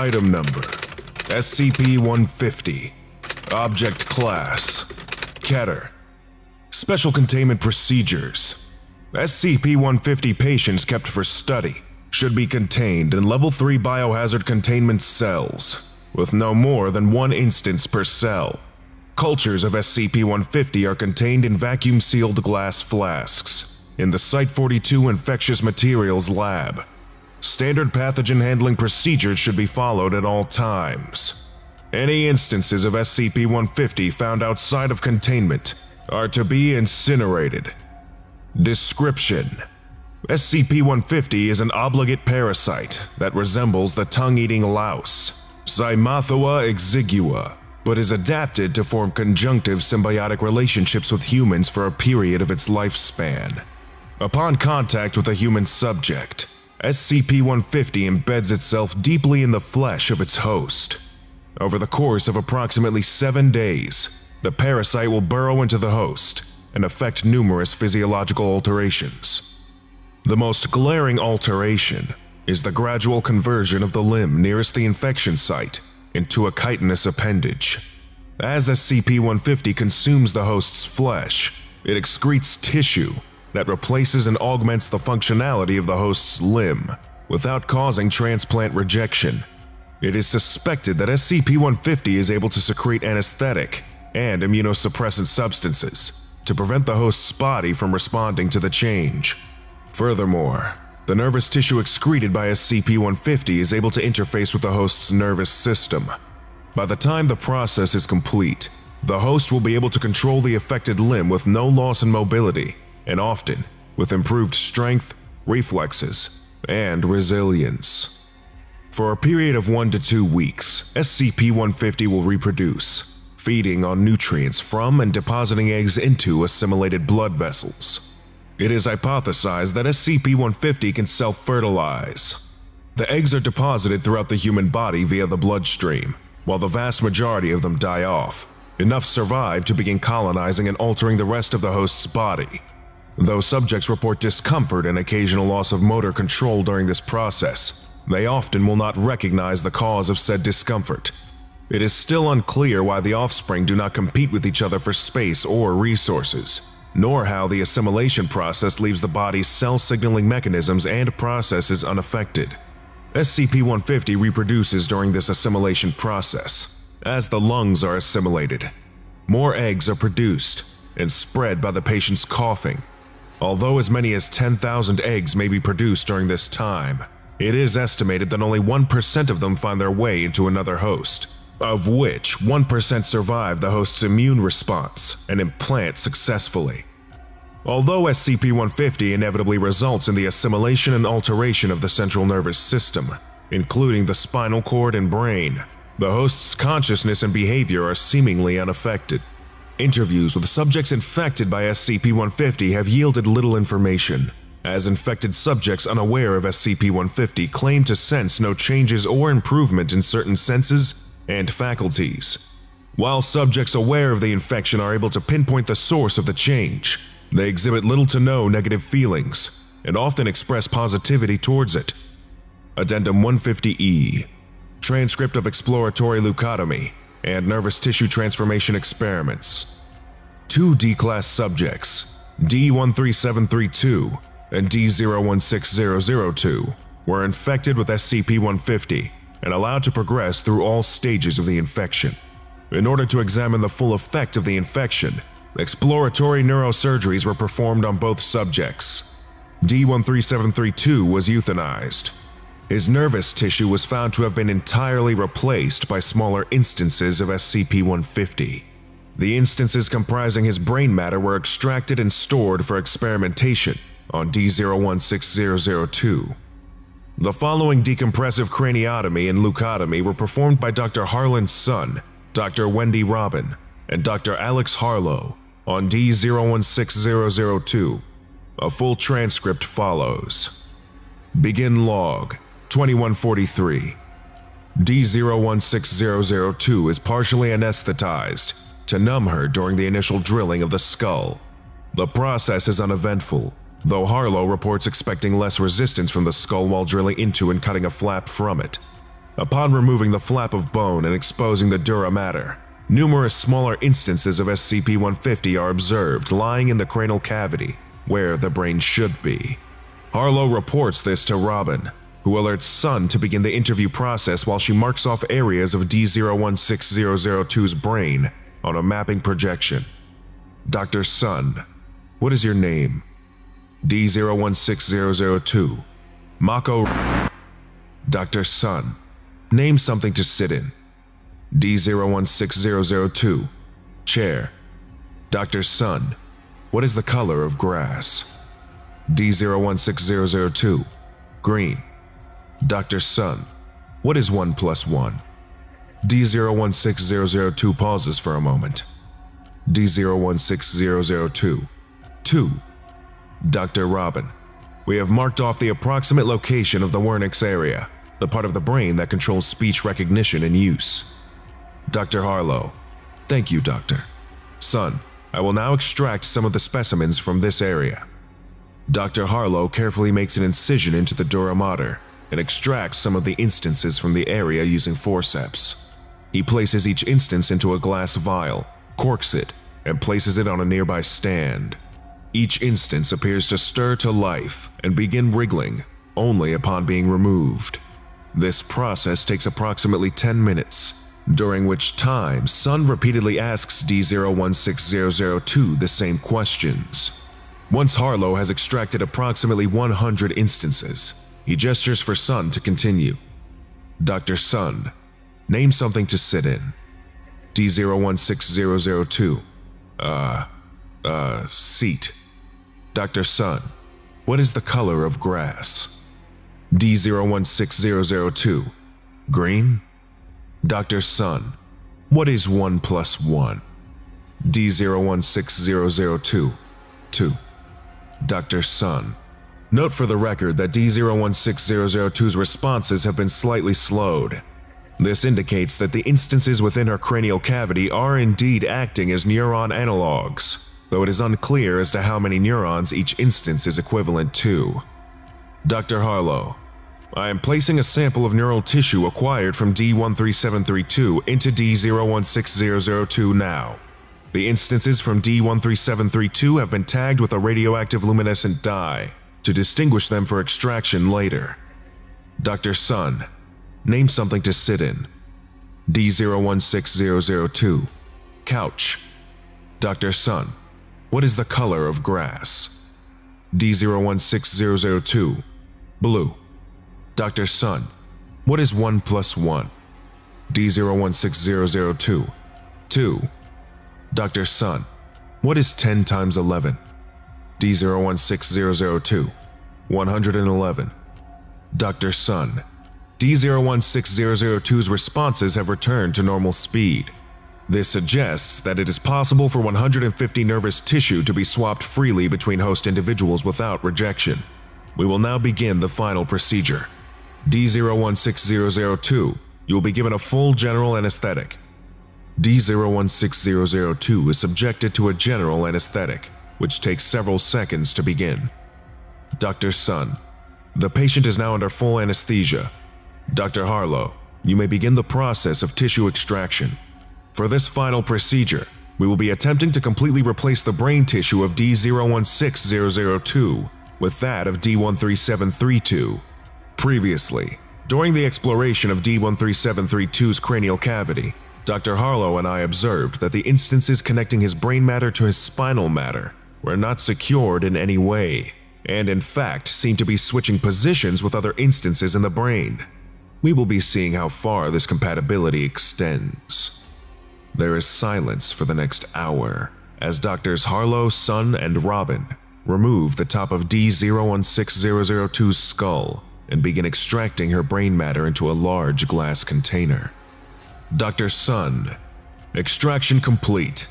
Item Number SCP-150 Object Class Keter Special Containment Procedures SCP-150 patients kept for study should be contained in Level 3 biohazard containment cells, with no more than one instance per cell. Cultures of SCP-150 are contained in vacuum-sealed glass flasks in the Site-42 Infectious Materials Lab. Standard pathogen handling procedures should be followed at all times. Any instances of SCP-150 found outside of containment are to be incinerated. Description SCP-150 is an obligate parasite that resembles the tongue-eating louse, Cymothoa exigua, but is adapted to form conjunctive symbiotic relationships with humans for a period of its lifespan. Upon contact with a human subject, SCP-150 embeds itself deeply in the flesh of its host. Over the course of approximately seven days, the parasite will burrow into the host and affect numerous physiological alterations. The most glaring alteration is the gradual conversion of the limb nearest the infection site into a chitinous appendage. As SCP-150 consumes the host's flesh, it excretes tissue that replaces and augments the functionality of the host's limb without causing transplant rejection. It is suspected that SCP-150 is able to secrete anesthetic and immunosuppressant substances to prevent the host's body from responding to the change. Furthermore, the nervous tissue excreted by SCP-150 is able to interface with the host's nervous system. By the time the process is complete, the host will be able to control the affected limb with no loss in mobility, and often with improved strength, reflexes, and resilience. For a period of one to two weeks, SCP-150 will reproduce, feeding on nutrients from and depositing eggs into assimilated blood vessels. It is hypothesized that SCP-150 can self-fertilize. The eggs are deposited throughout the human body via the bloodstream, while the vast majority of them die off. Enough survive to begin colonizing and altering the rest of the host's body. Though subjects report discomfort and occasional loss of motor control during this process, they often will not recognize the cause of said discomfort. It is still unclear why the offspring do not compete with each other for space or resources nor how the assimilation process leaves the body's cell signaling mechanisms and processes unaffected. SCP-150 reproduces during this assimilation process, as the lungs are assimilated. More eggs are produced and spread by the patient's coughing. Although as many as 10,000 eggs may be produced during this time, it is estimated that only 1% of them find their way into another host, of which 1% survive the host's immune response and implant successfully. Although SCP-150 inevitably results in the assimilation and alteration of the central nervous system, including the spinal cord and brain, the host's consciousness and behavior are seemingly unaffected. Interviews with subjects infected by SCP-150 have yielded little information, as infected subjects unaware of SCP-150 claim to sense no changes or improvement in certain senses and faculties. While subjects aware of the infection are able to pinpoint the source of the change, they exhibit little to no negative feelings and often express positivity towards it. Addendum 150E Transcript of exploratory leucotomy and nervous tissue transformation experiments. Two D-class subjects, D13732 and D016002, were infected with SCP-150 and allowed to progress through all stages of the infection. In order to examine the full effect of the infection, exploratory neurosurgeries were performed on both subjects. D13732 was euthanized. His nervous tissue was found to have been entirely replaced by smaller instances of SCP-150. The instances comprising his brain matter were extracted and stored for experimentation on D016002. The following decompressive craniotomy and leucotomy were performed by Dr. Harlan Sun, Dr. Wendy Robin, and Dr. Alex Harlow on D016002. A full transcript follows. Begin log 2143. D016002 is partially anesthetized to numb her during the initial drilling of the skull. The process is uneventful though Harlow reports expecting less resistance from the skull while drilling into and cutting a flap from it. Upon removing the flap of bone and exposing the dura mater, numerous smaller instances of SCP-150 are observed lying in the cranial cavity, where the brain should be. Harlow reports this to Robin, who alerts Sun to begin the interview process while she marks off areas of D016002's brain on a mapping projection. Dr. Sun, what is your name? D016002. Mako. Dr. Sun, name something to sit in. D016002. Chair. Dr. Sun, what is the color of grass? D016002. Green. Dr. Sun, what is 1 plus 1? D016002 pauses for a moment. D016002. 2. Dr. Robin, we have marked off the approximate location of the Wernicke's area, the part of the brain that controls speech recognition and use. Dr. Harlow, thank you, Doctor. Sun, I will now extract some of the specimens from this area. Dr. Harlow carefully makes an incision into the dura mater and extracts some of the instances from the area using forceps. He places each instance into a glass vial, corks it, and places it on a nearby stand. Each instance appears to stir to life and begin wriggling only upon being removed. This process takes approximately 10 minutes, during which time Sun repeatedly asks D016002 the same questions. Once Harlow has extracted approximately 100 instances, he gestures for Sun to continue. Dr. Sun, name something to sit in. D016002. Uh, uh, seat. Dr. Sun, what is the color of grass? D016002. Green? Dr. Sun, what is 1 plus 1? D016002. 2. Dr. Sun, Note for the record that D016002's responses have been slightly slowed. This indicates that the instances within her cranial cavity are indeed acting as neuron analogs, though it is unclear as to how many neurons each instance is equivalent to. Dr. Harlow, I am placing a sample of neural tissue acquired from D13732 into D016002 now. The instances from D13732 have been tagged with a radioactive luminescent dye, to distinguish them for extraction later. Dr. Sun, name something to sit in. D016002. Couch. Dr. Sun, what is the color of grass? D016002. Blue. Dr. Sun, what is 1 plus 1? D016002. 2. Dr. Sun, what is 10 times 11? D016002, 111. Dr. Sun, D016002's responses have returned to normal speed. This suggests that it is possible for 150 nervous tissue to be swapped freely between host individuals without rejection. We will now begin the final procedure. D016002, you will be given a full general anesthetic. D016002 is subjected to a general anesthetic which takes several seconds to begin. Dr. Sun, the patient is now under full anesthesia. Dr. Harlow, you may begin the process of tissue extraction. For this final procedure, we will be attempting to completely replace the brain tissue of D016002 with that of D13732. Previously, during the exploration of D13732's cranial cavity, Dr. Harlow and I observed that the instances connecting his brain matter to his spinal matter were not secured in any way, and in fact seem to be switching positions with other instances in the brain. We will be seeing how far this compatibility extends. There is silence for the next hour as doctors Harlow, Sun, and Robin remove the top of D016002's skull and begin extracting her brain matter into a large glass container. Dr. Sun, extraction complete.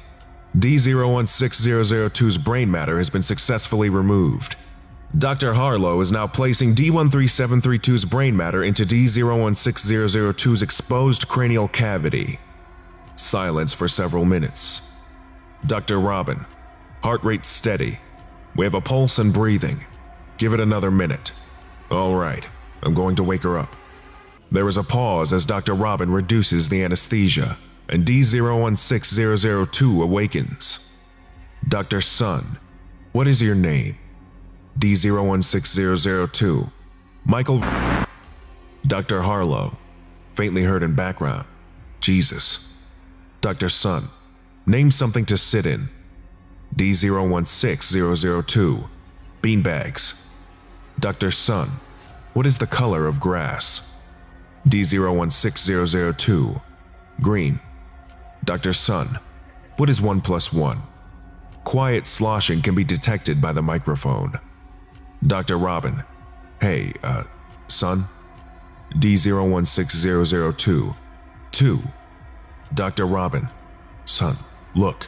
D016002's brain matter has been successfully removed. Dr. Harlow is now placing D13732's brain matter into D016002's exposed cranial cavity. Silence for several minutes. Dr. Robin, heart rate steady. We have a pulse and breathing. Give it another minute. All right, I'm going to wake her up. There is a pause as Dr. Robin reduces the anesthesia, and D016002 awakens. Dr. Sun, what is your name? D016002. Michael. Dr. Harlow, faintly heard in background. Jesus. Dr. Sun, name something to sit in. D016002. Beanbags. Dr. Sun, what is the color of grass? D016002. Green. Dr. Sun, what is 1 plus 1? Quiet sloshing can be detected by the microphone. Dr. Robin, hey, uh, Sun? D016002. 2. Dr. Robin, Sun, look.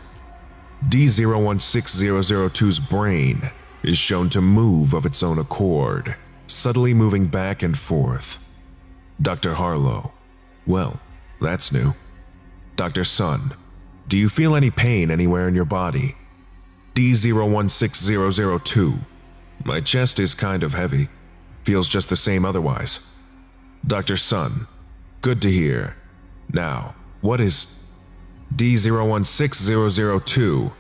D016002's brain is shown to move of its own accord, subtly moving back and forth. Dr. Harlow, well, that's new. Dr. Sun, do you feel any pain anywhere in your body? D016002, my chest is kind of heavy. Feels just the same otherwise. Dr. Sun, good to hear. Now, what is D016002?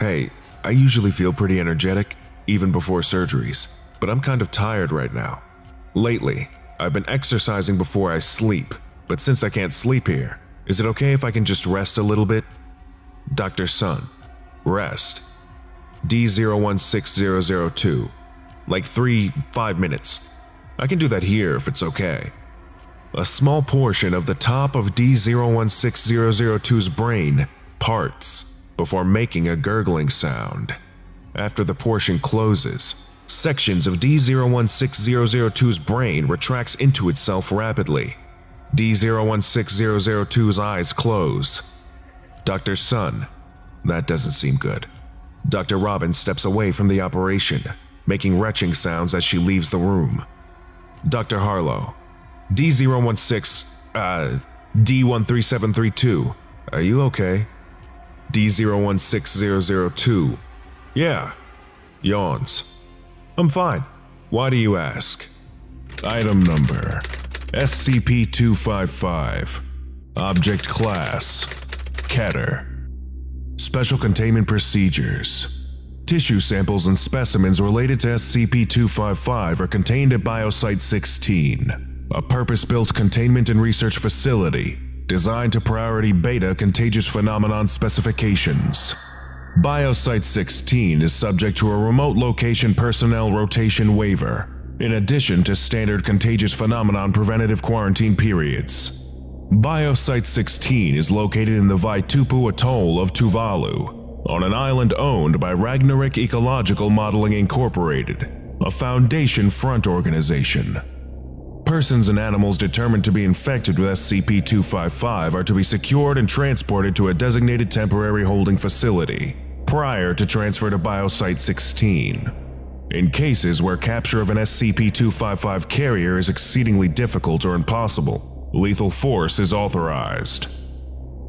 Hey, I usually feel pretty energetic, even before surgeries, but I'm kind of tired right now. Lately, I've been exercising before I sleep, but since I can't sleep here, is it okay if I can just rest a little bit? Dr. Sun, rest. D016002, like three, five minutes. I can do that here if it's okay. A small portion of the top of D016002's brain parts before making a gurgling sound. After the portion closes, sections of D016002's brain retracts into itself rapidly. D016002's eyes close. Dr. Sun, that doesn't seem good. Dr. Robin steps away from the operation, making retching sounds as she leaves the room. Dr. Harlow, D016, uh, D13732, are you okay? D016002, yeah, yawns. I'm fine. Why do you ask? Item number SCP 255, Object Class Keter. Special Containment Procedures Tissue samples and specimens related to SCP-255 are contained at Biosite 16, a purpose-built containment and research facility designed to priority beta contagious phenomenon specifications. Biosite 16 is subject to a remote location personnel rotation waiver, in addition to standard contagious phenomenon preventative quarantine periods. Biosite 16 is located in the Vaitupu Atoll of Tuvalu, on an island owned by Ragnarok Ecological Modeling Incorporated, a Foundation front organization. Persons and animals determined to be infected with SCP-255 are to be secured and transported to a designated temporary holding facility prior to transfer to Biosite 16. In cases where capture of an SCP-255 carrier is exceedingly difficult or impossible, lethal force is authorized.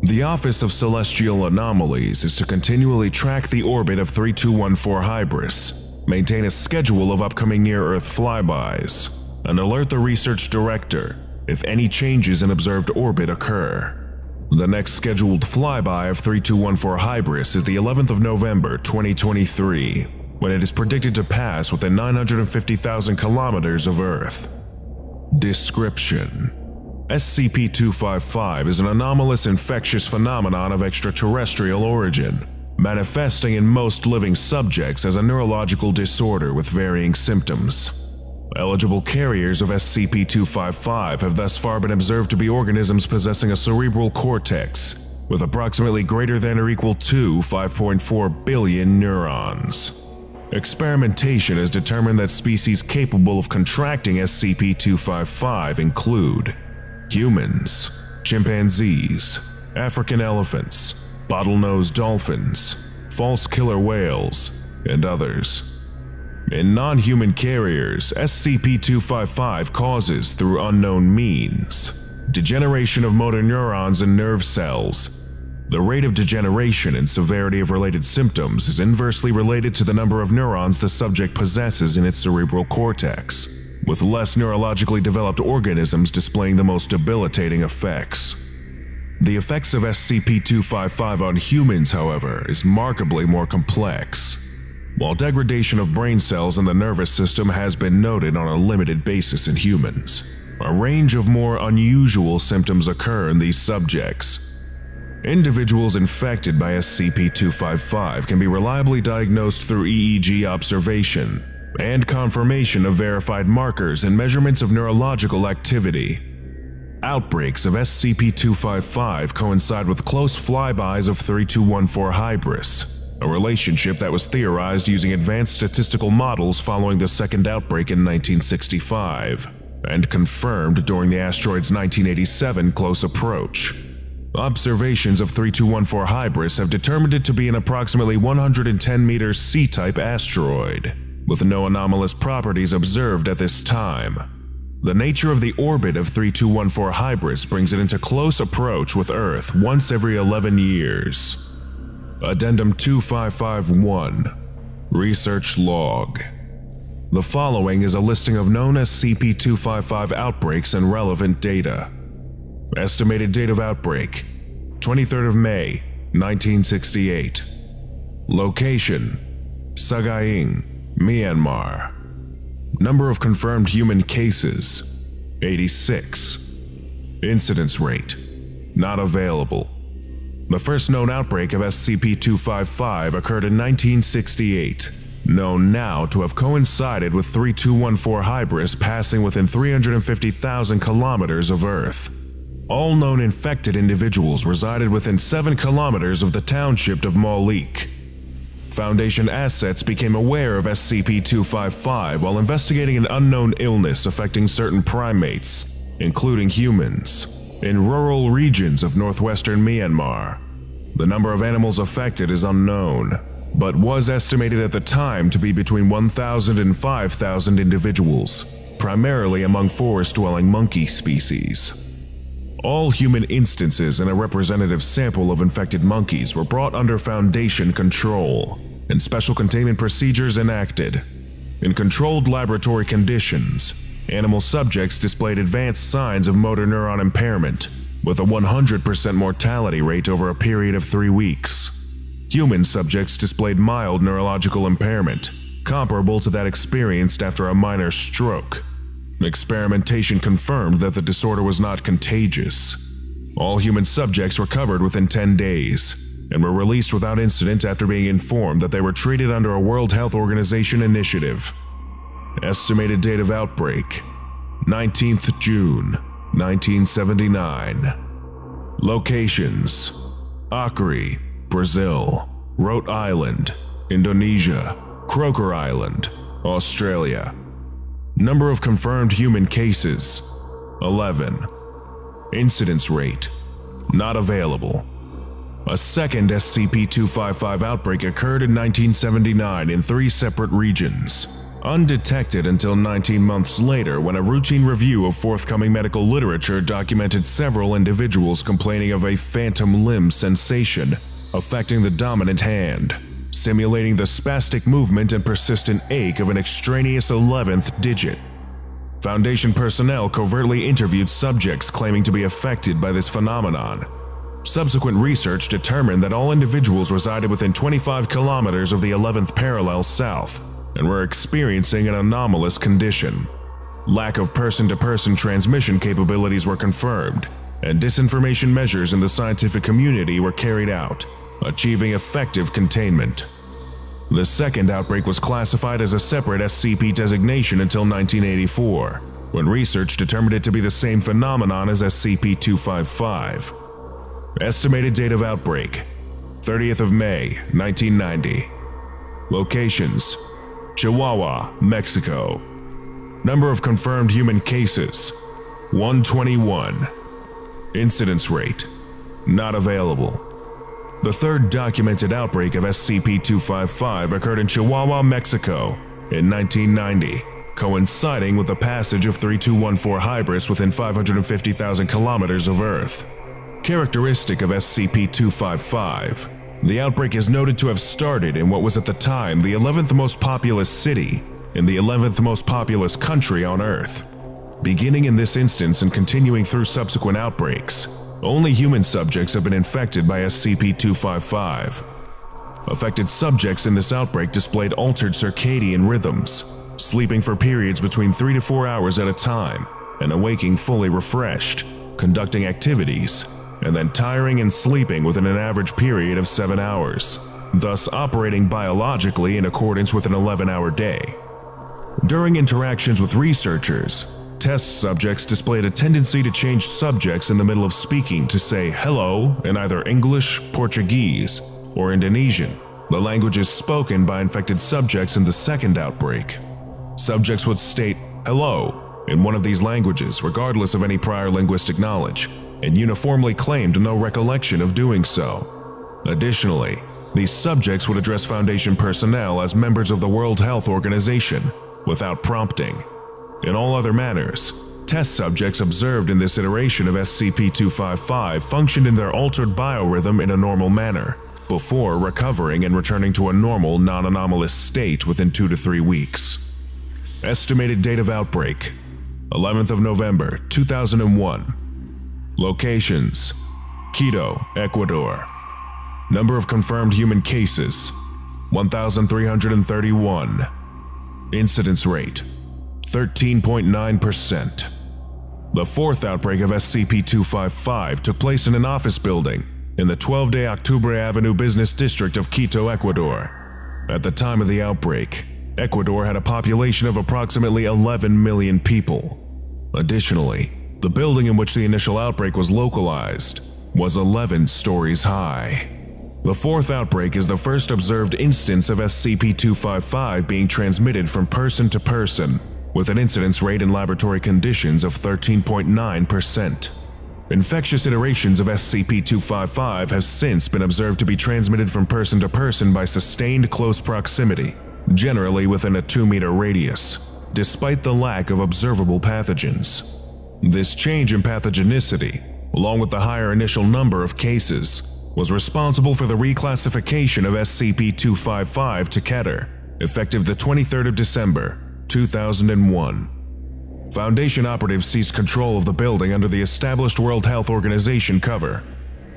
The Office of Celestial Anomalies is to continually track the orbit of 3214 Hybris, maintain a schedule of upcoming near-Earth flybys, and alert the research director if any changes in observed orbit occur. The next scheduled flyby of 3214 Hybris is the 11th of November 2023, when it is predicted to pass within 950,000 kilometers of Earth. Description SCP-255 is an anomalous infectious phenomenon of extraterrestrial origin, manifesting in most living subjects as a neurological disorder with varying symptoms. Eligible carriers of SCP-255 have thus far been observed to be organisms possessing a cerebral cortex, with approximately greater than or equal to 5.4 billion neurons. Experimentation has determined that species capable of contracting SCP-255 include humans, chimpanzees, African elephants, bottlenose dolphins, false killer whales, and others. In non-human carriers, SCP-255 causes, through unknown means, degeneration of motor neurons and nerve cells. The rate of degeneration and severity of related symptoms is inversely related to the number of neurons the subject possesses in its cerebral cortex. with less neurologically developed organisms displaying the most debilitating effects. The effects of SCP-255 on humans, however, is markedly more complex. While degradation of brain cells in the nervous system has been noted on a limited basis in humans, a range of more unusual symptoms occur in these subjects. Individuals infected by SCP-255 can be reliably diagnosed through EEG observation and confirmation of verified markers and measurements of neurological activity. Outbreaks of SCP-255 coincide with close flybys of 3214 Hybris, a relationship that was theorized using advanced statistical models following the second outbreak in 1965, and confirmed during the asteroid's 1987 close approach. Observations of 3214 Hybris have determined it to be an approximately 110 meter C-type asteroid, with no anomalous properties observed at this time. The nature of the orbit of 3214 Hybris brings it into close approach with Earth once every 11 years. Addendum 2551 Research Log The following is a listing of known SCP-255 outbreaks and relevant data. Estimated date of outbreak 23rd of May, 1968. Location Sagaing, Myanmar. Number of confirmed human cases 86. Incidence rate Not available. The first known outbreak of SCP-255 occurred in 1968, known now to have coincided with 3214 Hybris passing within 350,000 kilometers of Earth. All known infected individuals resided within 7 kilometers of the township of Mawlaik. Foundation Assets became aware of SCP-255 while investigating an unknown illness affecting certain primates, including humans, in rural regions of northwestern Myanmar. The number of animals affected is unknown, but was estimated at the time to be between 1,000 and 5,000 individuals, primarily among forest-dwelling monkey species. All human instances and a representative sample of infected monkeys were brought under Foundation control, and special containment procedures enacted. In controlled laboratory conditions, animal subjects displayed advanced signs of motor neuron impairment, with a 100% mortality rate over a period of three weeks. Human subjects displayed mild neurological impairment, comparable to that experienced after a minor stroke. Experimentation confirmed that the disorder was not contagious. All human subjects recovered within 10 days and were released without incident after being informed that they were treated under a World Health Organization initiative. Estimated date of outbreak 19th June 1979. Locations Acre, Brazil, Rote Island, Indonesia, Croker Island, Australia. Number of confirmed human cases 11. Incidence rate Not available. A second SCP-255 outbreak occurred in 1979 in three separate regions, undetected until 19 months later when a routine review of forthcoming medical literature documented several individuals complaining of a phantom limb sensation affecting the dominant hand simulating the spastic movement and persistent ache of an extraneous 11th digit. Foundation personnel covertly interviewed subjects claiming to be affected by this phenomenon. Subsequent research determined that all individuals resided within 25 kilometers of the 11th parallel south and were experiencing an anomalous condition. Lack of person-to-person -person transmission capabilities were confirmed, and disinformation measures in the scientific community were carried out achieving effective containment. The second outbreak was classified as a separate SCP designation until 1984, when research determined it to be the same phenomenon as SCP-255. Estimated date of outbreak 30th of May, 1990. Locations Chihuahua, Mexico. Number of confirmed human cases 121. Incidence rate Not available. The third documented outbreak of SCP-255 occurred in Chihuahua, Mexico in 1990, coinciding with the passage of 3214 Hybris within 550,000 kilometers of Earth. Characteristic of SCP-255, the outbreak is noted to have started in what was at the time the 11th most populous city, in the 11th most populous country on Earth. Beginning in this instance and continuing through subsequent outbreaks, only human subjects have been infected by SCP-255. Affected subjects in this outbreak displayed altered circadian rhythms, sleeping for periods between 3 to 4 hours at a time and awaking fully refreshed, conducting activities, and then tiring and sleeping within an average period of 7 hours, thus operating biologically in accordance with an 11-hour day. During interactions with researchers, test subjects displayed a tendency to change subjects in the middle of speaking to say hello in either English, Portuguese, or Indonesian, the languages spoken by infected subjects in the second outbreak. Subjects would state hello in one of these languages regardless of any prior linguistic knowledge, and uniformly claimed no recollection of doing so. Additionally, these subjects would address Foundation personnel as members of the World Health Organization without prompting. In all other manners, test subjects observed in this iteration of SCP-255 functioned in their altered biorhythm in a normal manner, before recovering and returning to a normal, non-anomalous state within 2 to 3 weeks. Estimated date of outbreak 11th of November 2001 Locations Quito, Ecuador. Number of confirmed human cases 1,331 Incidence rate 13.9%. The fourth outbreak of SCP-255 took place in an office building in the 12 de Octubre Avenue business district of Quito, Ecuador. At the time of the outbreak, Ecuador had a population of approximately 11 million people. Additionally, the building in which the initial outbreak was localized was 11 stories high. The fourth outbreak is the first observed instance of SCP-255 being transmitted from person to person with an incidence rate in laboratory conditions of 13.9%. Infectious iterations of SCP-255 have since been observed to be transmitted from person to person by sustained close proximity, generally within a 2-meter radius, despite the lack of observable pathogens. This change in pathogenicity, along with the higher initial number of cases, was responsible for the reclassification of SCP-255 to Keter, effective the 23rd of December, 2001. Foundation operatives seized control of the building under the established World Health Organization cover.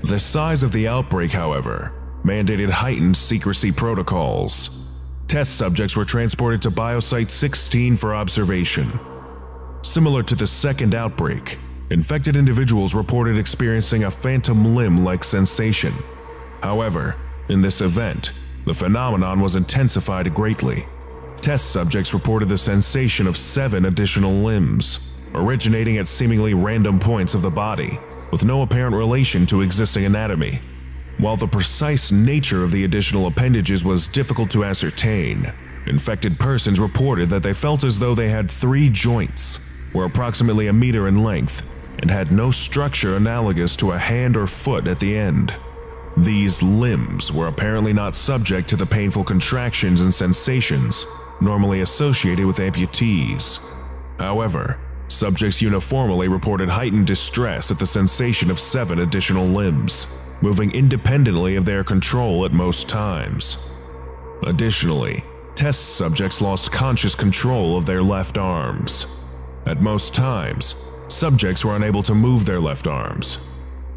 The size of the outbreak, however, mandated heightened secrecy protocols. Test subjects were transported to Biosite 16 for observation. Similar to the second outbreak, infected individuals reported experiencing a phantom limb-like sensation. However, in this event, the phenomenon was intensified greatly. Test subjects reported the sensation of seven additional limbs, originating at seemingly random points of the body, with no apparent relation to existing anatomy. While the precise nature of the additional appendages was difficult to ascertain, infected persons reported that they felt as though they had three joints, were approximately a meter in length, and had no structure analogous to a hand or foot at the end. These limbs were apparently not subject to the painful contractions and sensations normally associated with amputees. However, subjects uniformly reported heightened distress at the sensation of seven additional limbs, moving independently of their control at most times. Additionally, test subjects lost conscious control of their left arms. At most times, subjects were unable to move their left arms.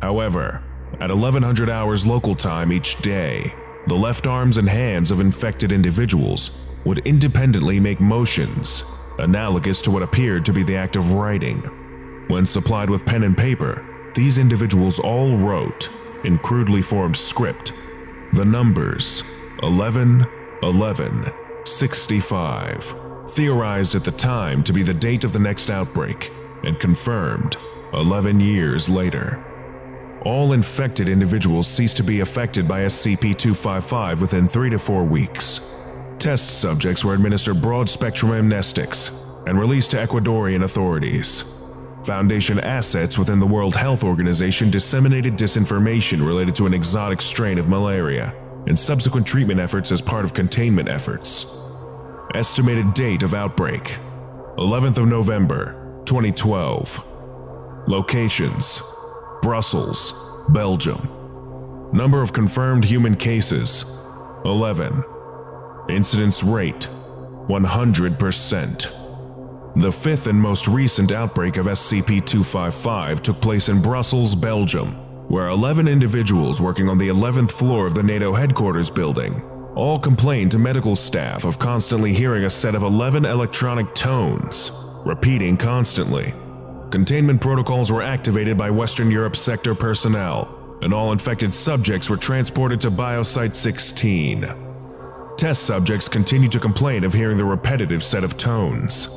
However, at 1100 hours local time each day, the left arms and hands of infected individuals would independently make motions, analogous to what appeared to be the act of writing. When supplied with pen and paper, these individuals all wrote, in crudely formed script, the numbers 11, 11, 65, theorized at the time to be the date of the next outbreak, and confirmed 11 years later. All infected individuals ceased to be affected by SCP-255 within 3 to 4 weeks. Test subjects were administered broad-spectrum amnestics and released to Ecuadorian authorities. Foundation assets within the World Health Organization disseminated disinformation related to an exotic strain of malaria and subsequent treatment efforts as part of containment efforts. Estimated date of outbreak 11th of November 2012 Locations Brussels, Belgium Number of confirmed human cases 11 Incidence rate 100%. The fifth and most recent outbreak of SCP-255 took place in Brussels, Belgium, where 11 individuals working on the 11th floor of the NATO headquarters building all complained to medical staff of constantly hearing a set of 11 electronic tones, repeating constantly. Containment protocols were activated by Western Europe sector personnel, and all infected subjects were transported to Biosite 16. Test subjects continued to complain of hearing the repetitive set of tones.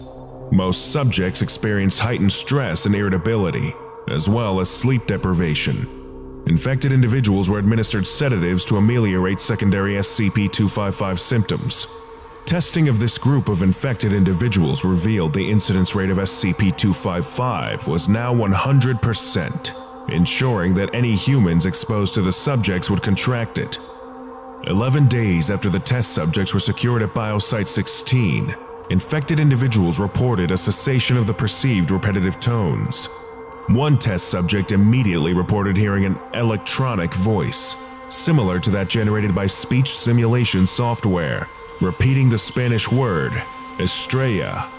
Most subjects experienced heightened stress and irritability, as well as sleep deprivation. Infected individuals were administered sedatives to ameliorate secondary SCP-255 symptoms. Testing of this group of infected individuals revealed the incidence rate of SCP-255 was now 100%, ensuring that any humans exposed to the subjects would contract it. 11 days after the test subjects were secured at Biosite 16, infected individuals reported a cessation of the perceived repetitive tones. One test subject immediately reported hearing an electronic voice, similar to that generated by speech simulation software, repeating the Spanish word, Estrella.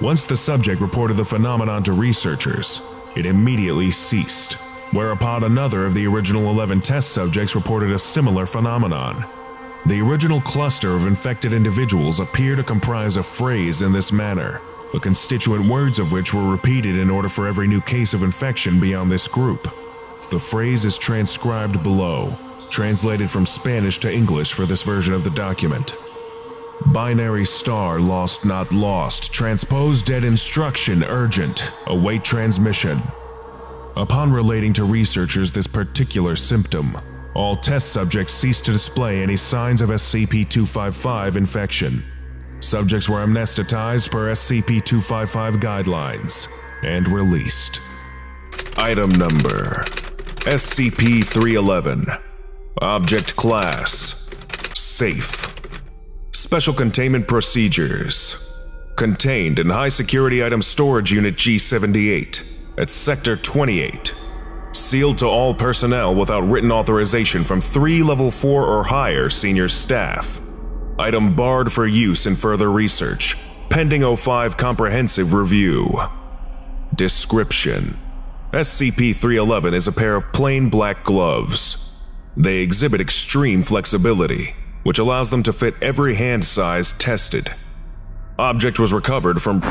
Once the subject reported the phenomenon to researchers, it immediately ceased, whereupon another of the original 11 test subjects reported a similar phenomenon. The original cluster of infected individuals appear to comprise a phrase in this manner, the constituent words of which were repeated in order for every new case of infection beyond this group. The phrase is transcribed below, translated from Spanish to English for this version of the document. Binary star lost not lost, transpose dead instruction urgent, await transmission. Upon relating to researchers this particular symptom, all test subjects ceased to display any signs of SCP-255 infection. Subjects were amnesticized per SCP-255 guidelines and released. Item Number SCP-311 Object Class Safe Special Containment Procedures Contained in High Security Item Storage Unit G78 at Sector 28 sealed to all personnel without written authorization from three level 4 or higher senior staff. Item barred for use in further research, pending O5 comprehensive review. Description SCP-311 is a pair of plain black gloves. They exhibit extreme flexibility, which allows them to fit every hand size tested. Object was recovered from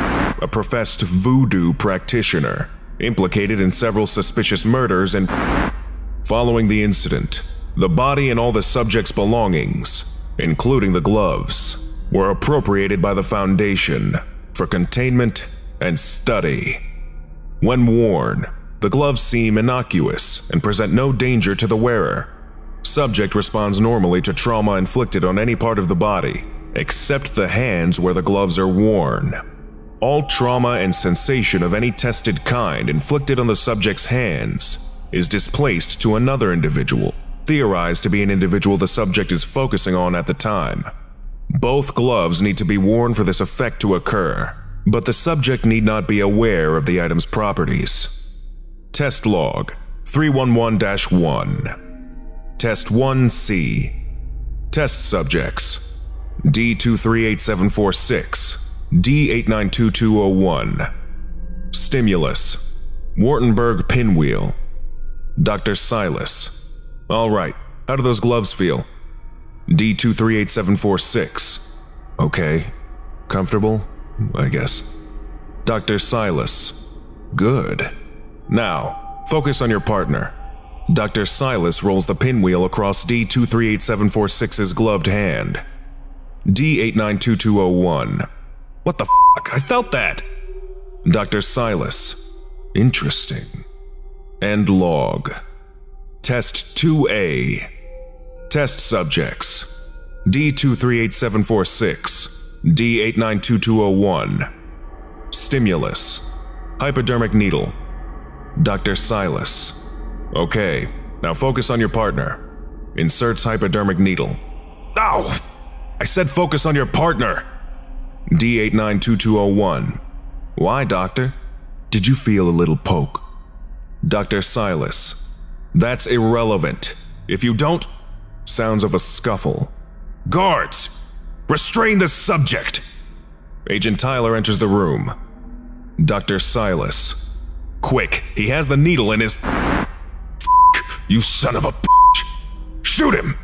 a professed voodoo practitioner implicated in several suspicious murders and following the incident, the body and all the subject's belongings, including the gloves, were appropriated by the Foundation for containment and study. When worn, the gloves seem innocuous and present no danger to the wearer. Subject responds normally to trauma inflicted on any part of the body, except the hands where the gloves are worn. All trauma and sensation of any tested kind inflicted on the subject's hands is displaced to another individual, theorized to be an individual the subject is focusing on at the time. Both gloves need to be worn for this effect to occur, but the subject need not be aware of the item's properties. Test Log 311-1 Test 1C Test Subjects D238746 D892201 Stimulus Wartenberg Pinwheel Dr. Silas Alright, how do those gloves feel? D238746 Okay. Comfortable? I guess. Dr. Silas Good. Now, focus on your partner. Dr. Silas rolls the pinwheel across D238746's gloved hand. D892201 what the fuck? I felt that! Dr. Silas. Interesting. End log. Test 2A. Test subjects. D238746. D892201. Stimulus. Hypodermic needle. Dr. Silas. Okay, now focus on your partner. Inserts hypodermic needle. Ow! I said focus on your partner! D892201. Why, Doctor? Did you feel a little poke? Dr. Silas. That's irrelevant. If you don't. Sounds of a scuffle. Guards! Restrain the subject! Agent Tyler enters the room. Dr. Silas. Quick, he has the needle in his. you son of a bitch! Shoot him!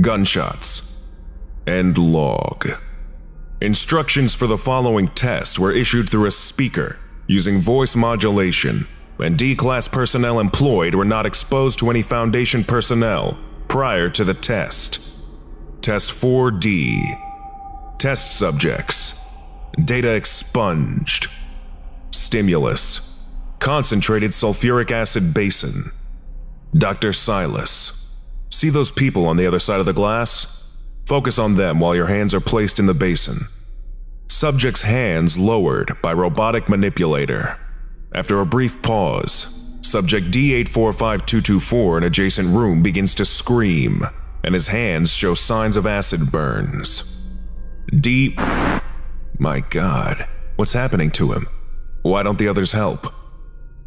Gunshots. End log. Instructions for the following test were issued through a speaker using voice modulation, and D class personnel employed were not exposed to any Foundation personnel prior to the test. Test 4D. Test subjects. Data expunged. Stimulus. Concentrated sulfuric acid basin. Dr. Silas. See those people on the other side of the glass? Focus on them while your hands are placed in the basin. Subject's hands lowered by robotic manipulator. After a brief pause, subject D845224 in adjacent room begins to scream, and his hands show signs of acid burns. D. My god, what's happening to him? Why don't the others help?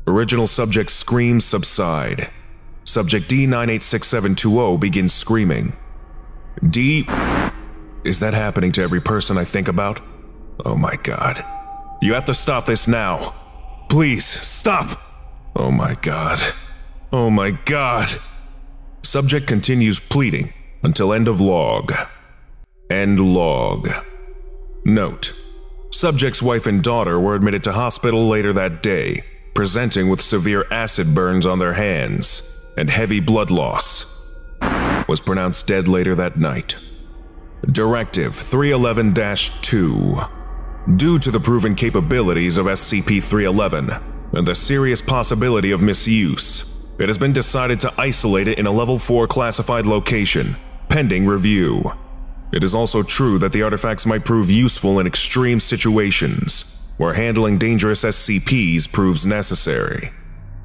Original subject's screams subside. Subject D986720 begins screaming. D. Is that happening to every person I think about? Oh my god. You have to stop this now. Please, stop! Oh my god. Oh my god. Subject continues pleading until end of log. End log. Note Subject's wife and daughter were admitted to hospital later that day, presenting with severe acid burns on their hands and heavy blood loss. Was pronounced dead later that night. Directive 311 2 Due to the proven capabilities of SCP-311 and the serious possibility of misuse, it has been decided to isolate it in a Level 4 classified location, pending review. It is also true that the artifacts might prove useful in extreme situations, where handling dangerous SCPs proves necessary.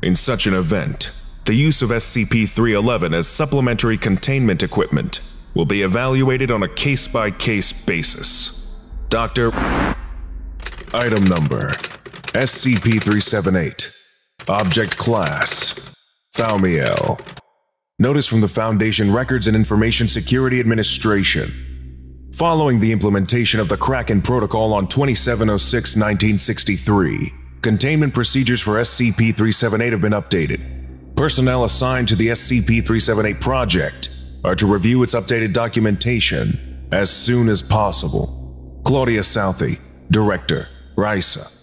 In such an event, the use of SCP-311 as supplementary containment equipment will be evaluated on a case-by-case -case basis. Dr. Item Number SCP-378 Object Class Thaumiel Notice from the Foundation Records and Information Security Administration Following the implementation of the Kraken Protocol on 2706-1963, containment procedures for SCP-378 have been updated. Personnel assigned to the SCP-378 project are to review its updated documentation as soon as possible. Claudia Southey, Director, RAISA.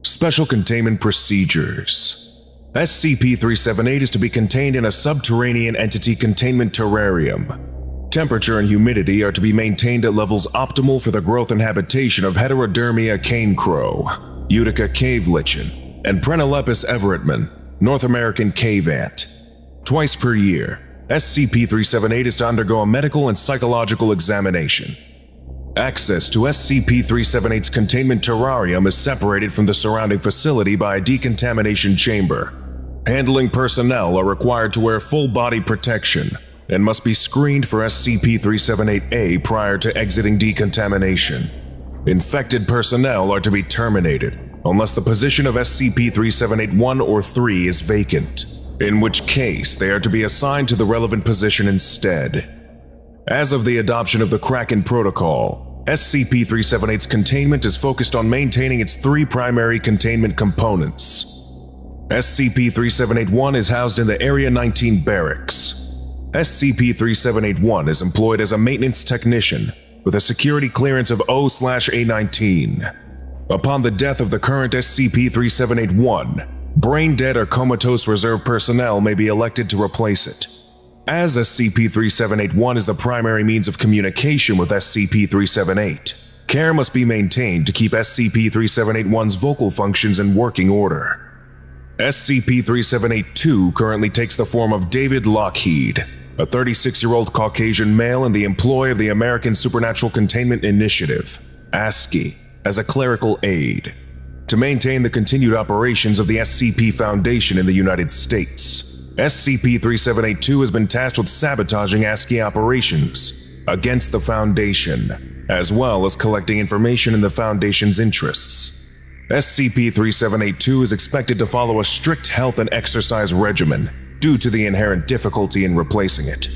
Special Containment Procedures SCP-378 is to be contained in a subterranean entity containment terrarium Temperature and humidity are to be maintained at levels optimal for the growth and habitation of Heterodermia canecrow, Utica cave lichen, and Prenolepis everettman, North American cave ant. Twice per year, SCP-378 is to undergo a medical and psychological examination. Access to SCP-378's containment terrarium is separated from the surrounding facility by a decontamination chamber. Handling personnel are required to wear full body protection, and must be screened for SCP-378-A prior to exiting decontamination. Infected personnel are to be terminated unless the position of SCP-378-1 or 3 is vacant, in which case they are to be assigned to the relevant position instead. As of the adoption of the Kraken Protocol, SCP-378's containment is focused on maintaining its three primary containment components. SCP-3781 is housed in the Area 19 Barracks, SCP-3781 is employed as a maintenance technician with a security clearance of O-A19. Upon the death of the current SCP-3781, brain-dead or comatose reserve personnel may be elected to replace it. As SCP-3781 is the primary means of communication with SCP-378, care must be maintained to keep SCP-3781's vocal functions in working order. SCP-3782 currently takes the form of David Lockheed, a 36 year old Caucasian male in the employ of the American Supernatural Containment Initiative, ASCII, as a clerical aide, to maintain the continued operations of the SCP Foundation in the United States. SCP 3782 has been tasked with sabotaging ASCII operations against the Foundation, as well as collecting information in the Foundation's interests. SCP 3782 is expected to follow a strict health and exercise regimen due to the inherent difficulty in replacing it.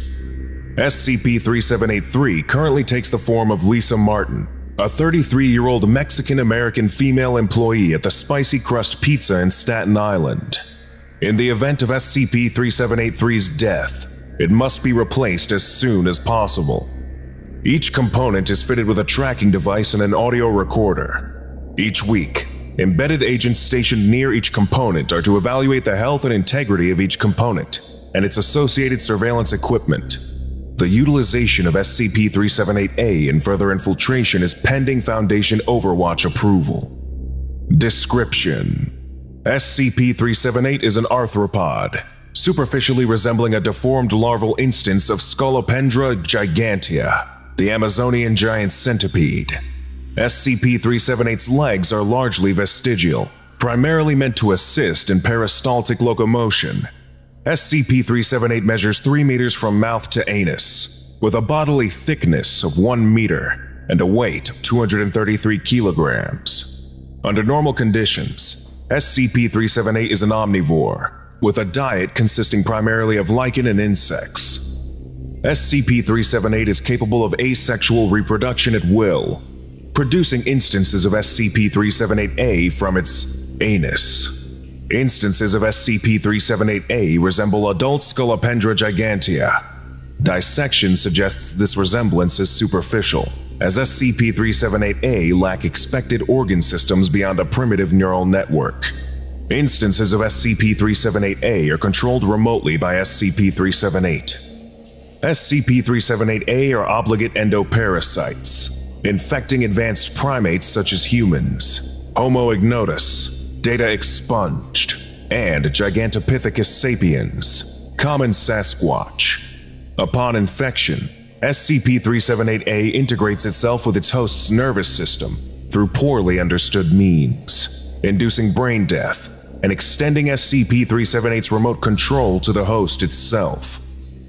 SCP-3783 currently takes the form of Lisa Martin, a 33 year old Mexican American female employee at the Spicy Crust Pizza in Staten Island. In the event of SCP 3783's death, it must be replaced as soon as possible. Each component is fitted with a tracking device and an audio recorder. Each week, embedded agents stationed near each component are to evaluate the health and integrity of each component and its associated surveillance equipment. The utilization of SCP-378-A in further infiltration is pending Foundation Overwatch approval. Description SCP-378 is an arthropod, superficially resembling a deformed larval instance of Scolopendra gigantea, the Amazonian giant centipede. SCP-378's legs are largely vestigial, primarily meant to assist in peristaltic locomotion. SCP-378 measures 3 meters from mouth to anus, with a bodily thickness of 1 meter and a weight of 233 kilograms. Under normal conditions, SCP-378 is an omnivore, with a diet consisting primarily of lichen and insects. SCP-378 is capable of asexual reproduction at will, producing instances of SCP-378-A from its anus. Instances of SCP-378-A resemble adult Scolopendra gigantea. Dissection suggests this resemblance is superficial, as SCP-378-A lack expected organ systems beyond a primitive neural network. Instances of SCP-378-A are controlled remotely by SCP-378. SCP-378-A are obligate endoparasites, infecting advanced primates such as humans, Homo ignotus, Data expunged, and Gigantopithecus sapiens, common Sasquatch. Upon infection, SCP-378-A integrates itself with its host's nervous system through poorly understood means, inducing brain death and extending SCP-378's remote control to the host itself.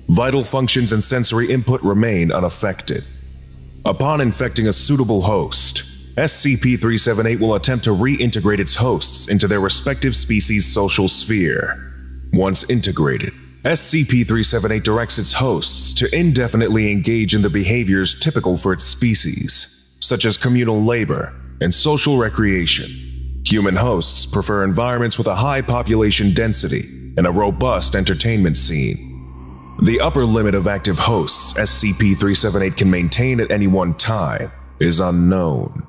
Vital functions and sensory input remain unaffected. Upon infecting a suitable host, SCP-378 will attempt to reintegrate its hosts into their respective species' social sphere. Once integrated, SCP-378 directs its hosts to indefinitely engage in the behaviors typical for its species, such as communal labor and social recreation. Human hosts prefer environments with a high population density and a robust entertainment scene. The upper limit of active hosts SCP-378 can maintain at any one time is unknown.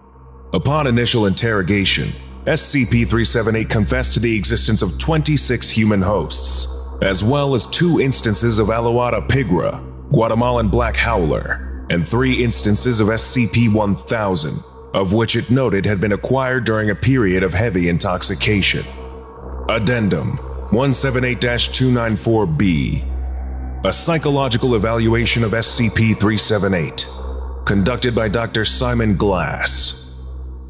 Upon initial interrogation, SCP-378 confessed to the existence of 26 human hosts, as well as two instances of Alouatta pigra, Guatemalan black howler, and three instances of SCP-1000, of which it noted had been acquired during a period of heavy intoxication. Addendum 178-294-B a psychological evaluation of SCP-378, conducted by Dr. Simon Glass.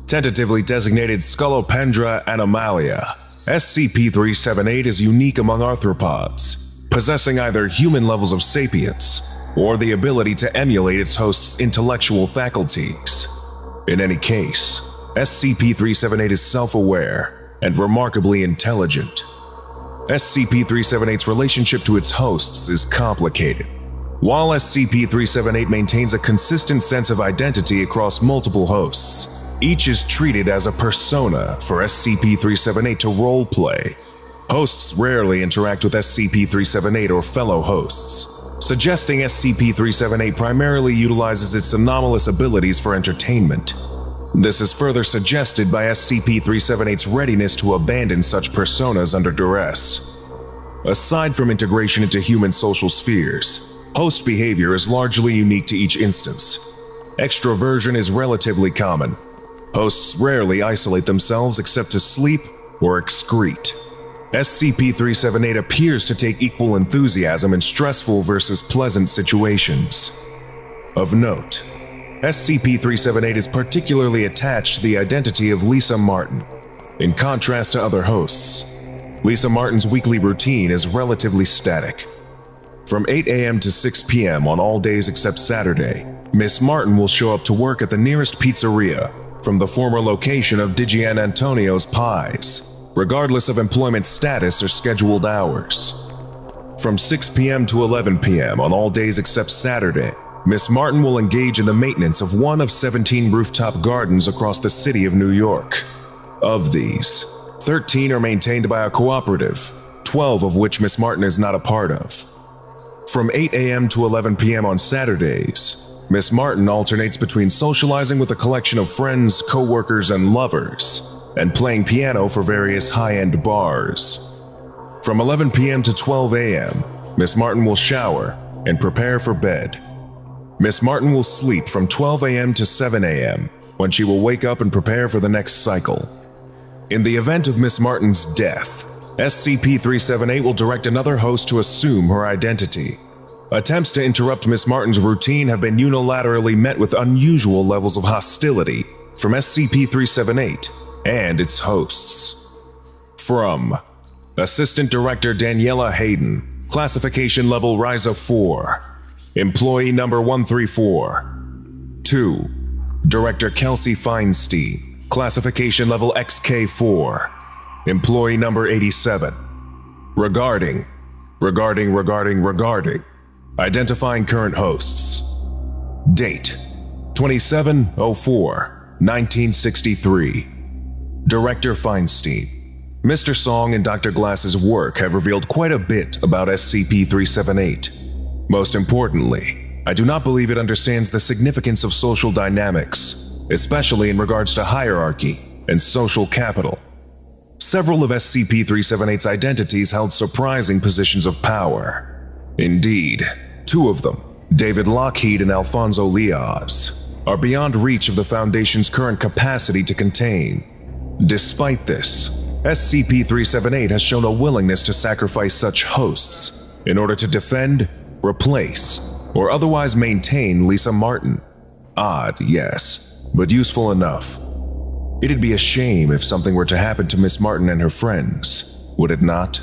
Tentatively designated Scolopendra anomalia, SCP-378 is unique among arthropods, possessing either human levels of sapience or the ability to emulate its host's intellectual faculties. In any case, SCP-378 is self-aware and remarkably intelligent. SCP-378's relationship to its hosts is complicated. While SCP-378 maintains a consistent sense of identity across multiple hosts, each is treated as a persona for SCP-378 to roleplay. Hosts rarely interact with SCP-378 or fellow hosts, suggesting SCP-378 primarily utilizes its anomalous abilities for entertainment. This is further suggested by SCP-378's readiness to abandon such personas under duress. Aside from integration into human social spheres, host behavior is largely unique to each instance. Extroversion is relatively common. Hosts rarely isolate themselves except to sleep or excrete. SCP-378 appears to take equal enthusiasm in stressful versus pleasant situations. Of note, SCP-378 is particularly attached to the identity of Lisa Martin. In contrast to other hosts, Lisa Martin's weekly routine is relatively static. From 8 a.m. to 6 p.m. on all days except Saturday, Miss Martin will show up to work at the nearest pizzeria from the former location of Digian Antonio's Pies, regardless of employment status or scheduled hours. From 6 p.m. to 11 p.m. on all days except Saturday, Miss Martin will engage in the maintenance of one of 17 rooftop gardens across the city of New York. Of these, 13 are maintained by a cooperative, 12 of which Miss Martin is not a part of. From 8 a.m. to 11 p.m. on Saturdays, Miss Martin alternates between socializing with a collection of friends, co-workers, and lovers, and playing piano for various high-end bars. From 11 p.m. to 12 a.m., Miss Martin will shower and prepare for bed. Miss Martin will sleep from 12 a.m. to 7 a.m., when she will wake up and prepare for the next cycle. In the event of Miss Martin's death, SCP-378 will direct another host to assume her identity. Attempts to interrupt Miss Martin's routine have been unilaterally met with unusual levels of hostility from SCP-378 and its hosts. From Assistant Director Daniela Hayden, Classification Level RAISA 4, Employee number 134. 2. Director Kelsey Feinstein, classification level XK4. Employee number 87. Regarding, regarding, regarding, regarding. Identifying current hosts. Date 2704 1963. Director Feinstein. Mr. Song and Dr. Glass's work have revealed quite a bit about SCP 378 most importantly, I do not believe it understands the significance of social dynamics, especially in regards to hierarchy and social capital. Several of SCP-378's identities held surprising positions of power. Indeed, two of them, David Lockheed and Alfonso Leoz, are beyond reach of the Foundation's current capacity to contain. Despite this, SCP-378 has shown a willingness to sacrifice such hosts in order to defend replace, or otherwise maintain Lisa Martin. Odd, yes, but useful enough. It'd be a shame if something were to happen to Miss Martin and her friends, would it not?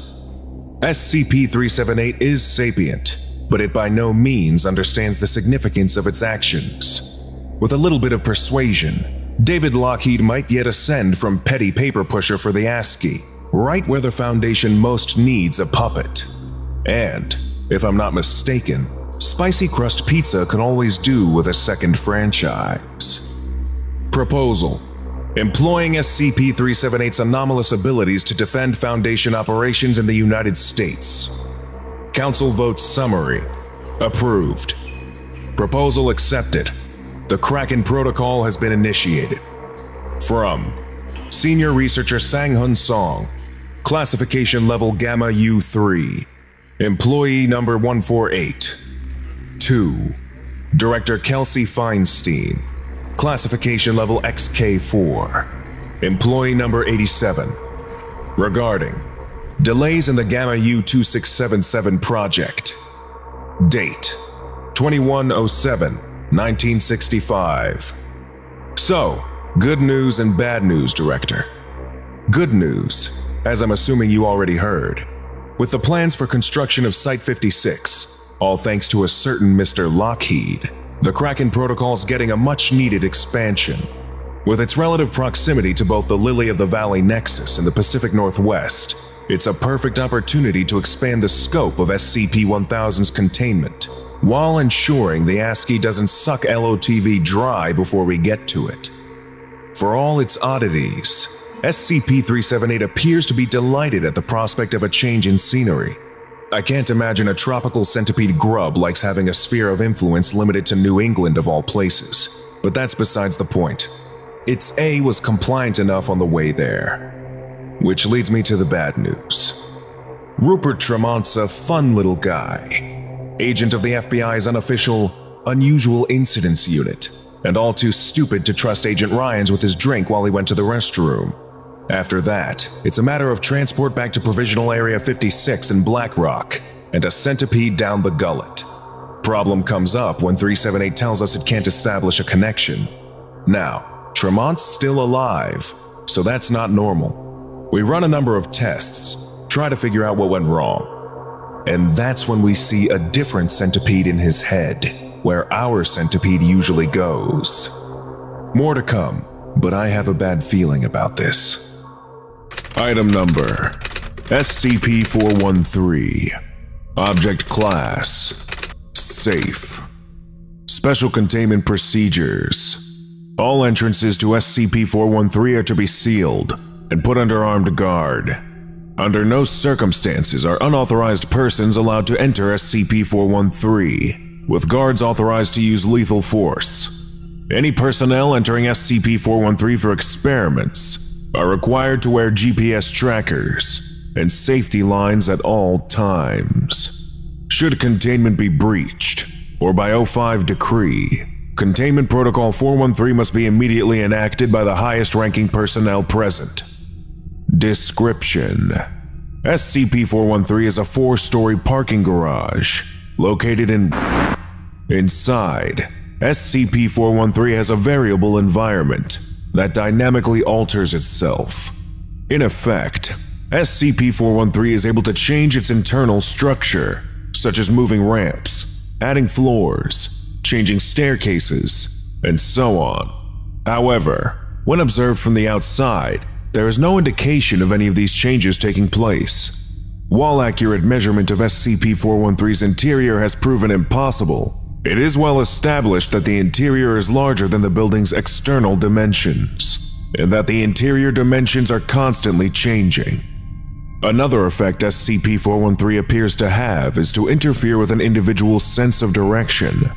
SCP-378 is sapient, but it by no means understands the significance of its actions. With a little bit of persuasion, David Lockheed might yet ascend from petty paper pusher for the ASCII, right where the Foundation most needs a puppet. And if I'm not mistaken, Spicy Crust Pizza can always do with a second franchise. Proposal Employing SCP 378's anomalous abilities to defend Foundation operations in the United States. Council vote summary Approved. Proposal accepted. The Kraken Protocol has been initiated. From Senior Researcher Sang-Hun Song, Classification Level Gamma U3. Employee number 148. 2. Director Kelsey Feinstein. Classification level XK4. Employee number 87. Regarding Delays in the Gamma U2677 project. Date 2107 1965. So, good news and bad news, Director. Good news, as I'm assuming you already heard. With the plans for construction of Site 56, all thanks to a certain Mr. Lockheed, the Kraken Protocol's getting a much needed expansion. With its relative proximity to both the Lily of the Valley Nexus and the Pacific Northwest, it's a perfect opportunity to expand the scope of SCP-1000's containment, while ensuring the ASCII doesn't suck LOTV dry before we get to it. For all its oddities, SCP-378 appears to be delighted at the prospect of a change in scenery. I can't imagine a tropical centipede grub likes having a sphere of influence limited to New England of all places, but that's besides the point. Its A was compliant enough on the way there. Which leads me to the bad news. Rupert Tremont's a fun little guy. Agent of the FBI's unofficial Unusual Incidents Unit, and all too stupid to trust Agent Ryans with his drink while he went to the restroom. After that, it's a matter of transport back to Provisional Area 56 in Black Rock and a centipede down the gullet. Problem comes up when 378 tells us it can't establish a connection. Now, Tremont's still alive, so that's not normal. We run a number of tests, try to figure out what went wrong. And that's when we see a different centipede in his head, where our centipede usually goes. More to come, but I have a bad feeling about this. Item number SCP-413 Object Class Safe Special Containment Procedures All entrances to SCP-413 are to be sealed and put under armed guard. Under no circumstances are unauthorized persons allowed to enter SCP-413, with guards authorized to use lethal force. Any personnel entering SCP-413 for experiments are required to wear GPS trackers and safety lines at all times. Should containment be breached, or by O5 decree, Containment Protocol 413 must be immediately enacted by the highest ranking personnel present. Description SCP 413 is a four story parking garage located in. Inside, SCP 413 has a variable environment that dynamically alters itself. In effect, SCP 413 is able to change its internal structure, such as moving ramps, adding floors, changing staircases, and so on. However, when observed from the outside, there is no indication of any of these changes taking place. While accurate measurement of SCP-413's interior has proven impossible, it is well established that the interior is larger than the building's external dimensions, and that the interior dimensions are constantly changing. Another effect SCP-413 appears to have is to interfere with an individual's sense of direction.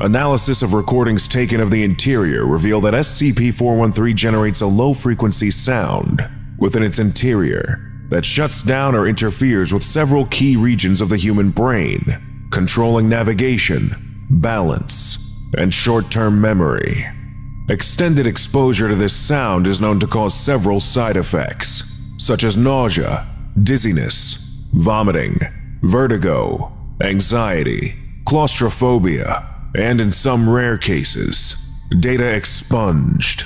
Analysis of recordings taken of the interior reveal that SCP-413 generates a low-frequency sound within its interior that shuts down or interferes with several key regions of the human brain, controlling navigation, balance, and short-term memory. Extended exposure to this sound is known to cause several side effects, such as nausea, dizziness, vomiting, vertigo, anxiety, claustrophobia, and in some rare cases, data expunged.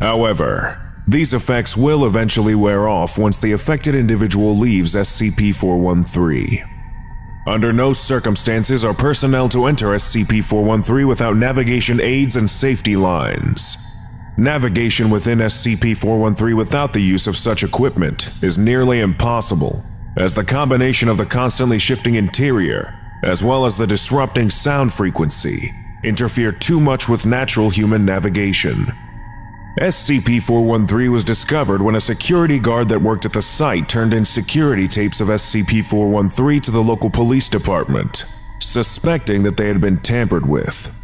However, these effects will eventually wear off once the affected individual leaves SCP-413. Under no circumstances are personnel to enter SCP-413 without navigation aids and safety lines. Navigation within SCP-413 without the use of such equipment is nearly impossible, as the combination of the constantly shifting interior, as well as the disrupting sound frequency, interfere too much with natural human navigation. SCP-413 was discovered when a security guard that worked at the site turned in security tapes of SCP-413 to the local police department, suspecting that they had been tampered with.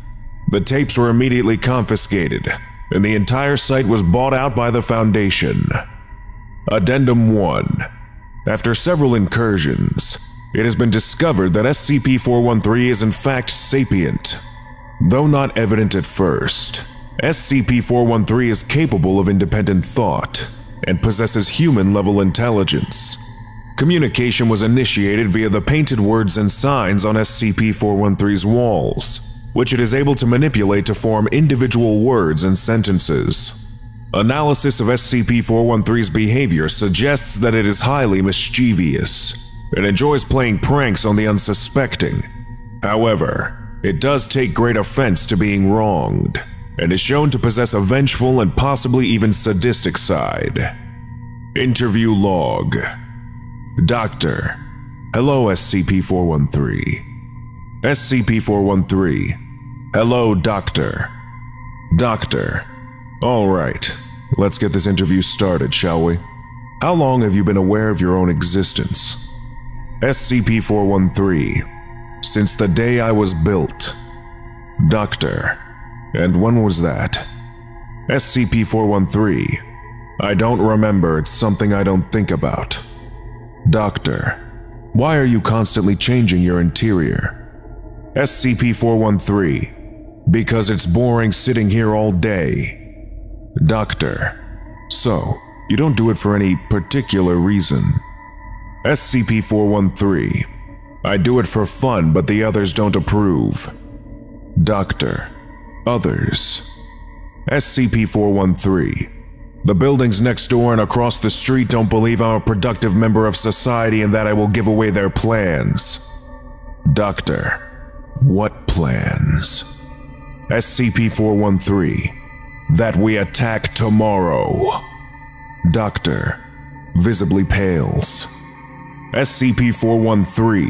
The tapes were immediately confiscated, and the entire site was bought out by the Foundation. Addendum 1 After several incursions, it has been discovered that SCP-413 is in fact sapient, though not evident at first. SCP-413 is capable of independent thought and possesses human-level intelligence. Communication was initiated via the painted words and signs on SCP-413's walls, which it is able to manipulate to form individual words and sentences. Analysis of SCP-413's behavior suggests that it is highly mischievous and enjoys playing pranks on the unsuspecting. However, it does take great offense to being wronged and is shown to possess a vengeful and possibly even sadistic side. Interview Log Doctor Hello SCP-413 SCP-413 Hello Doctor Doctor Alright, let's get this interview started, shall we? How long have you been aware of your own existence? SCP-413 Since the day I was built Doctor and when was that? SCP 413. I don't remember, it's something I don't think about. Doctor, why are you constantly changing your interior? SCP 413. Because it's boring sitting here all day. Doctor, so, you don't do it for any particular reason. SCP 413. I do it for fun, but the others don't approve. Doctor, others. SCP-413. The buildings next door and across the street don't believe I'm a productive member of society and that I will give away their plans. Doctor, what plans? SCP-413. That we attack tomorrow. Doctor, visibly pales. SCP-413.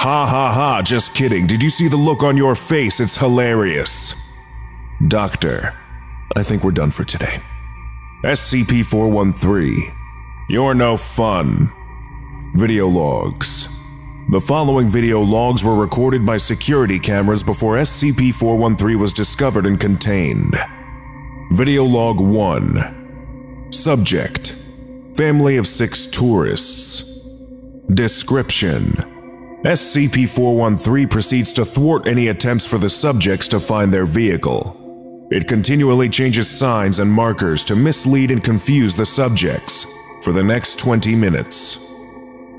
Ha ha ha, just kidding. Did you see the look on your face? It's hilarious. Doctor, I think we're done for today. SCP 413, you're no fun. Video logs. The following video logs were recorded by security cameras before SCP 413 was discovered and contained. Video log 1 Subject Family of six tourists. Description SCP 413 proceeds to thwart any attempts for the subjects to find their vehicle. It continually changes signs and markers to mislead and confuse the subjects for the next 20 minutes.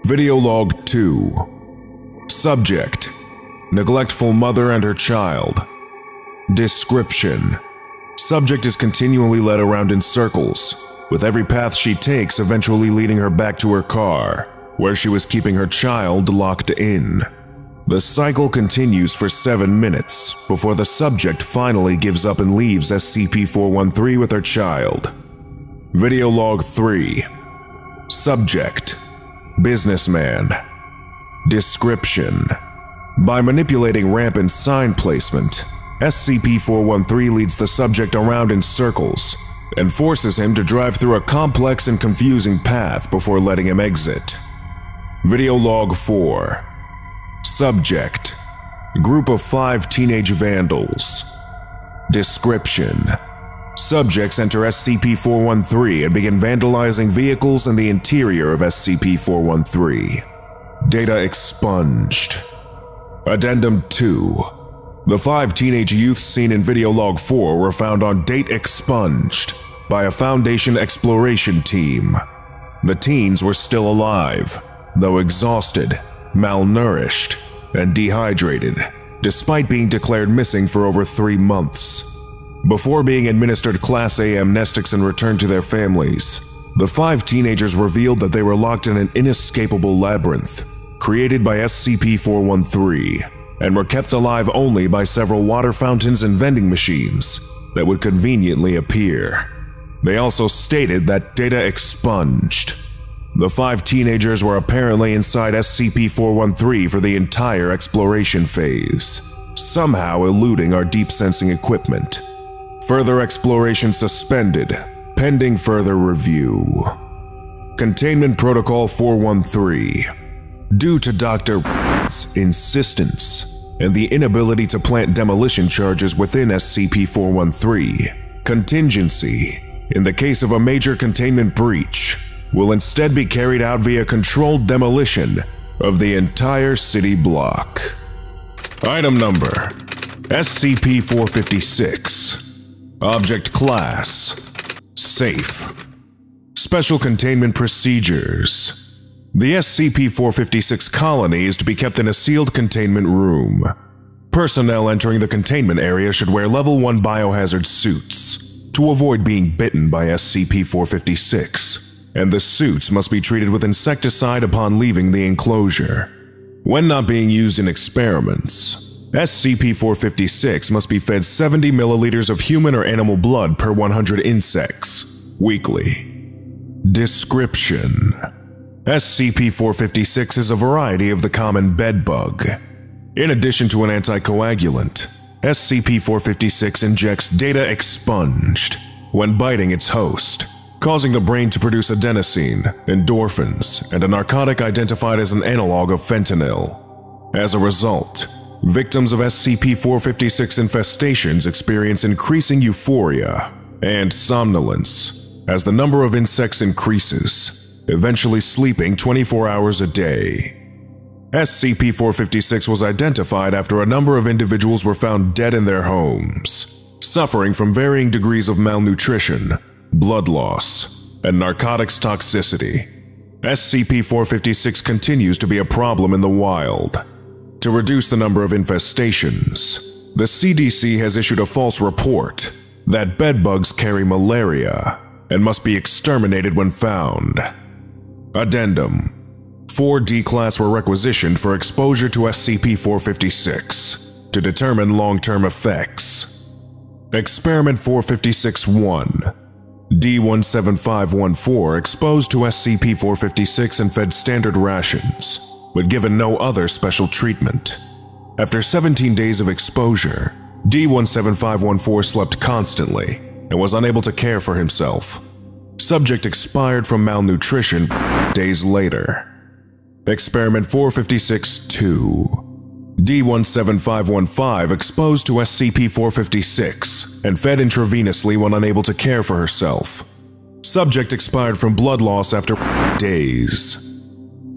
Video Log 2 Subject Neglectful mother and her child. Description Subject is continually led around in circles, with every path she takes eventually leading her back to her car, where she was keeping her child locked in. The cycle continues for seven minutes before the subject finally gives up and leaves SCP-413 with her child. Video Log 3 Subject. Businessman. Description. By manipulating rampant sign placement, SCP-413 leads the subject around in circles and forces him to drive through a complex and confusing path before letting him exit. Video Log 4 Subject Group of five teenage vandals. Description Subjects enter SCP 413 and begin vandalizing vehicles in the interior of SCP 413. Data expunged. Addendum 2 The five teenage youths seen in video log 4 were found on date expunged by a Foundation exploration team. The teens were still alive, though exhausted malnourished, and dehydrated, despite being declared missing for over three months. Before being administered Class A amnestics and returned to their families, the five teenagers revealed that they were locked in an inescapable labyrinth created by SCP-413 and were kept alive only by several water fountains and vending machines that would conveniently appear. They also stated that data expunged the five teenagers were apparently inside SCP-413 for the entire exploration phase, somehow eluding our deep sensing equipment. Further exploration suspended, pending further review. Containment Protocol 413 Due to Dr. insistence and the inability to plant demolition charges within SCP-413, contingency, in the case of a major containment breach, will instead be carried out via controlled demolition of the entire city block. Item number SCP 456 Object Class. Safe. Special Containment Procedures. The SCP 456 colony is to be kept in a sealed containment room. Personnel entering the containment area should wear level 1 biohazard suits to avoid being bitten by SCP 456 and the suits must be treated with insecticide upon leaving the enclosure. When not being used in experiments, SCP-456 must be fed 70 milliliters of human or animal blood per 100 insects, weekly. Description SCP-456 is a variety of the common bedbug. In addition to an anticoagulant, SCP-456 injects data expunged when biting its host, causing the brain to produce adenosine, endorphins, and a narcotic identified as an analog of fentanyl. As a result, victims of SCP-456 infestations experience increasing euphoria and somnolence as the number of insects increases, eventually sleeping 24 hours a day. SCP-456 was identified after a number of individuals were found dead in their homes, suffering from varying degrees of malnutrition blood loss, and narcotics toxicity. SCP-456 continues to be a problem in the wild. To reduce the number of infestations, the CDC has issued a false report that bedbugs carry malaria and must be exterminated when found. Addendum 4 D-Class were requisitioned for exposure to SCP-456 to determine long-term effects. Experiment 456-1 D17514 exposed to SCP-456 and fed standard rations. but given no other special treatment. After 17 days of exposure, D17514 slept constantly and was unable to care for himself. Subject expired from malnutrition days later. Experiment 456-2 D17515 exposed to SCP-456 and fed intravenously when unable to care for herself. Subject expired from blood loss after days.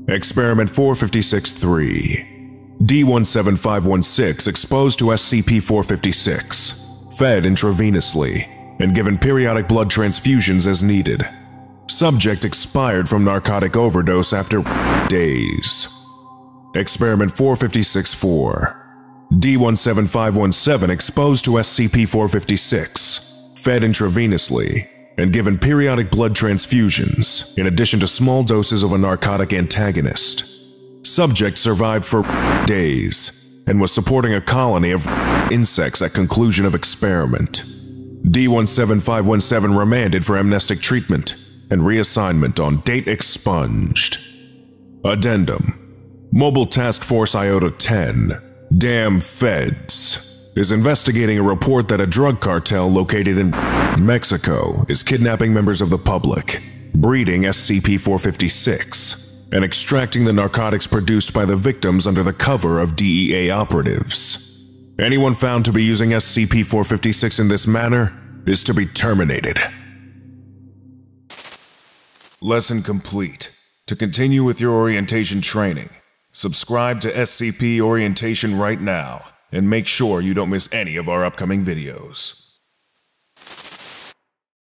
Experiment 456-3 D17516 exposed to SCP-456, fed intravenously, and given periodic blood transfusions as needed. Subject expired from narcotic overdose after days. Experiment 456-4 D17517 exposed to SCP-456, fed intravenously, and given periodic blood transfusions, in addition to small doses of a narcotic antagonist. Subject survived for days and was supporting a colony of insects at conclusion of experiment. D17517 remanded for amnestic treatment and reassignment on date expunged. Addendum Mobile Task Force Iota 10, Damn Feds, is investigating a report that a drug cartel located in Mexico is kidnapping members of the public, breeding SCP-456, and extracting the narcotics produced by the victims under the cover of DEA operatives. Anyone found to be using SCP-456 in this manner is to be terminated. Lesson complete. To continue with your orientation training, Subscribe to SCP Orientation right now, and make sure you don't miss any of our upcoming videos.